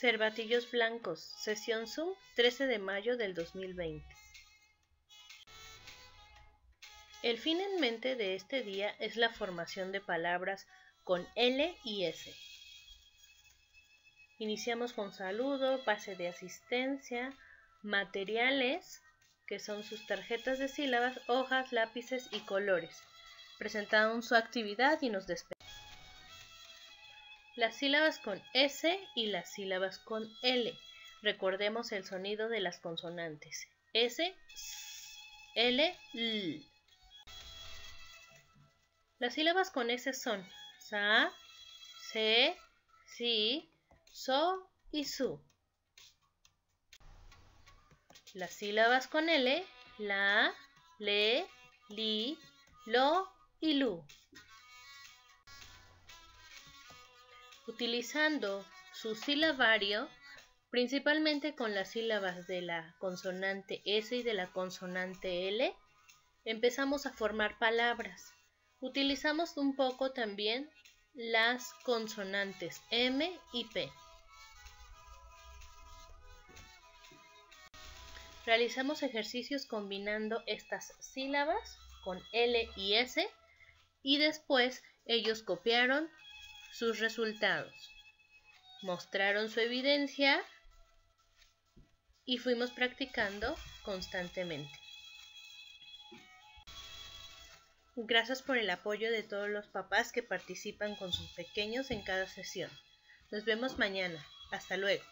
Cervatillos Blancos, sesión Zoom, 13 de mayo del 2020. El fin en mente de este día es la formación de palabras con L y S. Iniciamos con saludo, pase de asistencia, materiales, que son sus tarjetas de sílabas, hojas, lápices y colores. Presentaron su actividad y nos despedimos las sílabas con S y las sílabas con L. Recordemos el sonido de las consonantes. S, L, L. Las sílabas con S son sa, se, si, so y su. Las sílabas con L, la, le, li, lo y lu. Utilizando su silabario principalmente con las sílabas de la consonante S y de la consonante L, empezamos a formar palabras. Utilizamos un poco también las consonantes M y P. Realizamos ejercicios combinando estas sílabas con L y S y después ellos copiaron sus resultados. Mostraron su evidencia y fuimos practicando constantemente. Gracias por el apoyo de todos los papás que participan con sus pequeños en cada sesión. Nos vemos mañana. Hasta luego.